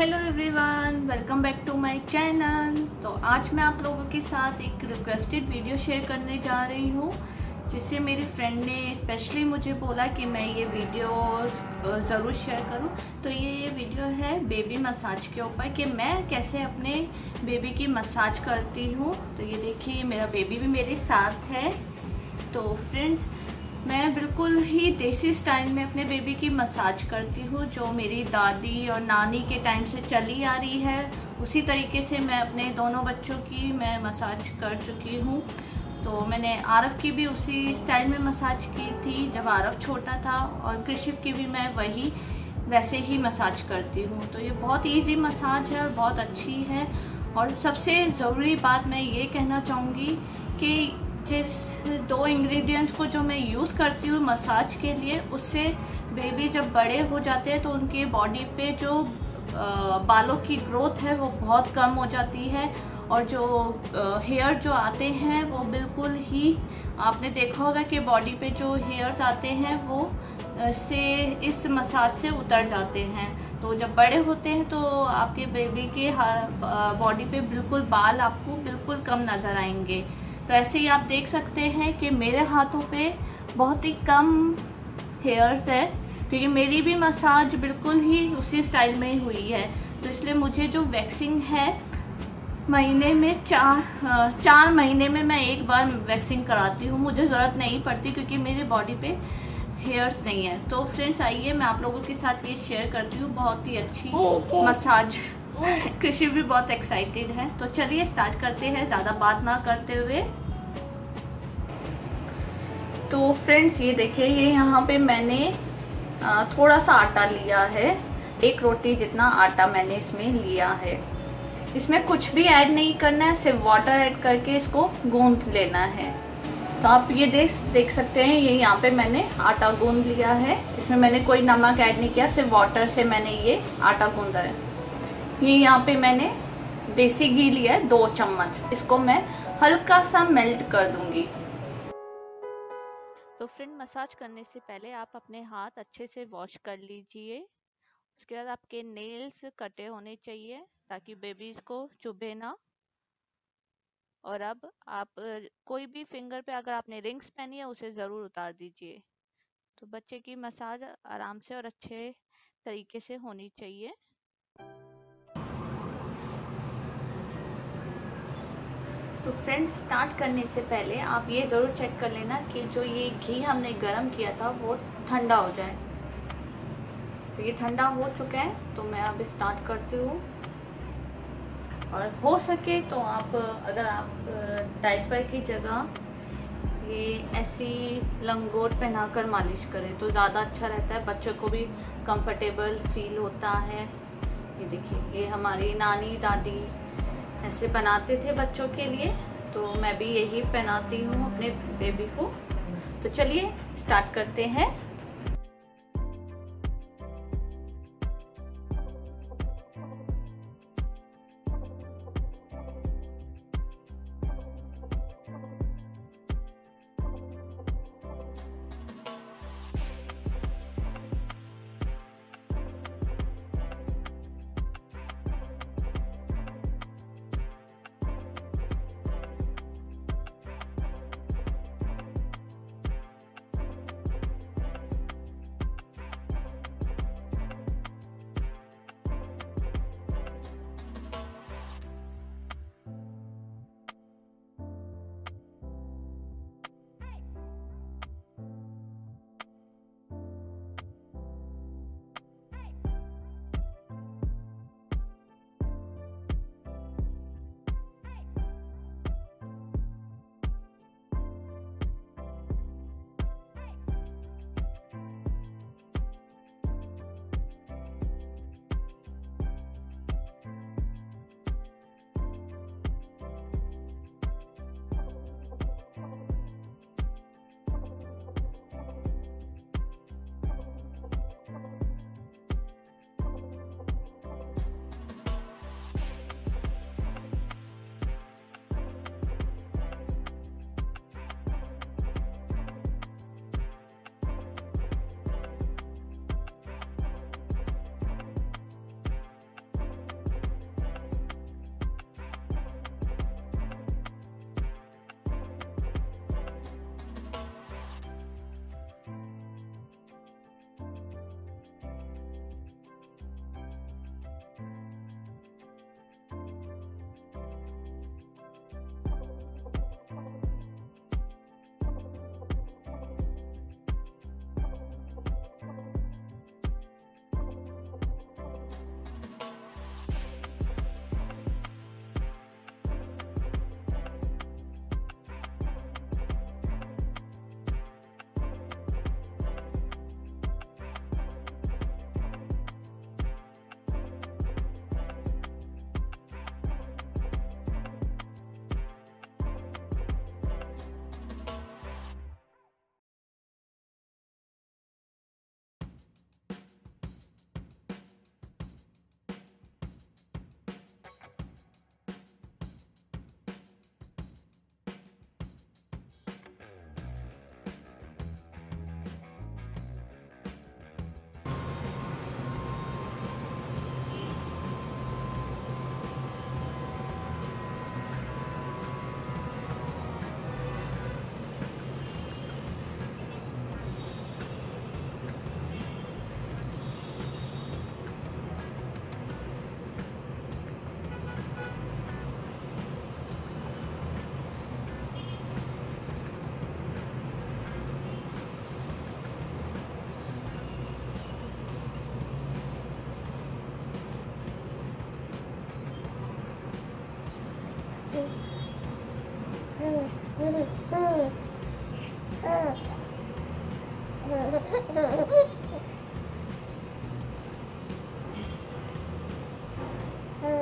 Hello everyone welcome back to my channel तो आज मैं आप लोगों के साथ एक रिक्वेस्टेड वीडियो शेयर करने जा रही हूँ जिसे मेरी फ्रेंड ने स्पेशली मुझे बोला कि मैं ये वीडियो ज़रूर शेयर करूँ। तो ये ये वीडियो है बेबी मसाज के ऊपर कि मैं कैसे अपने बेबी की मसाज करती हूँ। तो ये देखिए, मेरा बेबी भी मेरे साथ है। तो फ्रेंड्स मैं बिल्कुल ही देसी स्टाइल में अपने बेबी की मसाज करती हूँ, जो मेरी दादी और नानी के टाइम से चली आ रही है। उसी तरीके से मैं अपने दोनों बच्चों की मैं मसाज कर चुकी हूँ। तो मैंने आरफ की भी उसी स्टाइल में मसाज की थी, जब आरफ छोटा था, और कृषिप की भी मैं वही, वैसे ही मसाज करती हूँ। तो ये बहुत ईजी मसाज है और बहुत अच्छी है। और सबसे ज़रूरी बात मैं ये कहना चाहूँगी कि जिस दो इंग्रेडिएंट्स को जो मैं यूज़ करती हूँ मसाज के लिए, उससे बेबी जब बड़े हो जाते हैं तो उनके बॉडी पे जो बालों की ग्रोथ है, वो बहुत कम हो जाती है। और जो हेयर जो आते हैं, वो बिल्कुल ही, आपने देखा होगा कि बॉडी पे जो हेयर्स आते हैं, वो से इस मसाज से उतर जाते हैं। तो जब बड़े होते हैं तो आपके बेबी के बॉडी पे बिल्कुल बाल आपको बिल्कुल कम नज़र आएँगे। तो ऐसे ही आप देख सकते हैं कि मेरे हाथों पे बहुत ही कम हेयर्स है क्योंकि मेरी भी मसाज बिल्कुल ही उसी स्टाइल में ही हुई है। तो इसलिए मुझे जो वैक्सिंग है महीने में चार चार महीने में मैं एक बार वैक्सिंग कराती हूँ। मुझे ज़रूरत नहीं पड़ती क्योंकि मेरे बॉडी पे हेयर्स नहीं है। तो फ्रेंड्स आइए मैं आप लोगों के साथ ये शेयर करती हूँ। बहुत ही अच्छी मसाज कृषि भी बहुत एक्साइटेड है। तो चलिए स्टार्ट करते हैं ज़्यादा बात ना करते हुए। तो फ्रेंड्स ये देखिए, ये यहाँ पे मैंने थोड़ा सा आटा लिया है। एक रोटी जितना आटा मैंने इसमें लिया है। इसमें कुछ भी ऐड नहीं करना है, सिर्फ़ वाटर ऐड करके इसको गूंद लेना है। तो आप ये देख देख सकते हैं, ये यहाँ पे मैंने आटा गूंद लिया है। इसमें मैंने कोई नमक ऐड नहीं किया, सिर्फ़ वाटर से मैंने ये आटा गूंदा है। ये यहाँ पे मैंने देसी घी लिया है, दो चम्मच। इसको मैं हल्का सा मेल्ट कर दूँगी। तो फ्रेंड मसाज करने से पहले आप अपने हाथ अच्छे से वॉश कर लीजिए। उसके बाद आपके नेल्स कटे होने चाहिए ताकि बेबीज को चुभे ना। और अब आप, कोई भी फिंगर पे अगर आपने रिंग्स पहनी है, उसे ज़रूर उतार दीजिए। तो बच्चे की मसाज आराम से और अच्छे तरीके से होनी चाहिए। तो फ्रेंड्स स्टार्ट करने से पहले आप ये ज़रूर चेक कर लेना कि जो ये घी हमने गरम किया था, वो ठंडा हो जाए। तो ये ठंडा हो चुका है तो मैं अब स्टार्ट करती हूँ। और हो सके तो आप, अगर आप डाइपर की जगह ये ऐसी लंगोट पहनाकर मालिश करें तो ज़्यादा अच्छा रहता है। बच्चों को भी कंफर्टेबल फील होता है। ये देखिए, ये हमारी नानी, दादी ऐसे बनाते थे बच्चों के लिए तो मैं भी यही पहनाती हूँ अपने बेबी को। तो चलिए स्टार्ट करते हैं।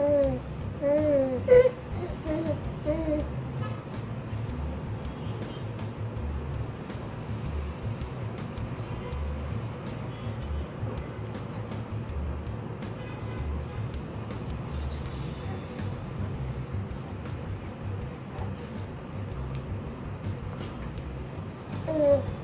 嗯嗯嗯嗯嗯。嗯。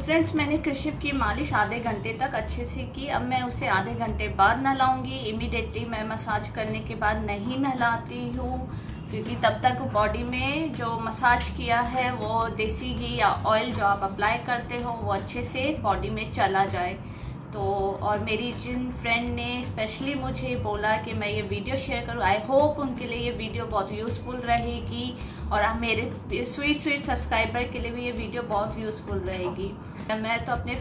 फ्रेंड्स मैंने कृषिव की मालिश आधे घंटे तक अच्छे से की। अब मैं उसे आधे घंटे बाद नहलाऊँगी। इमीडिएटली मैं मसाज करने के बाद नहीं नहलाती हूँ। क्योंकि तब तक बॉडी में जो मसाज किया है, वो देसी घी या ऑयल जो आप अप्लाई करते हो, वो अच्छे से बॉडी में चला जाए। तो और मेरी जिन फ्रेंड ने स्पेशली मुझे बोला कि मैं ये वीडियो शेयर करूँ। आई होप उनके लिए ये वीडियो बहुत यूज़फुल रहेगी। और मेरे स्वीट स्वीट सब्सक्राइबर के लिए भी ये वीडियो बहुत यूज़फुल रहेगी। मैं तो अपने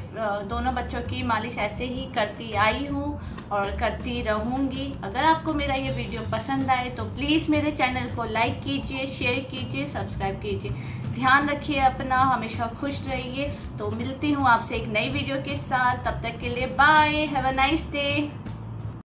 दोनों बच्चों की मालिश ऐसे ही करती आई हूँ और करती रहूँगी। अगर आपको मेरा ये वीडियो पसंद आए तो प्लीज़ मेरे चैनल को लाइक कीजिए शेयर कीजिए सब्सक्राइब कीजिए। ध्यान रखिए अपना, हमेशा खुश रहिए। तो मिलती हूँ आपसे एक नई वीडियो के साथ। तब तक के लिए bye have a nice day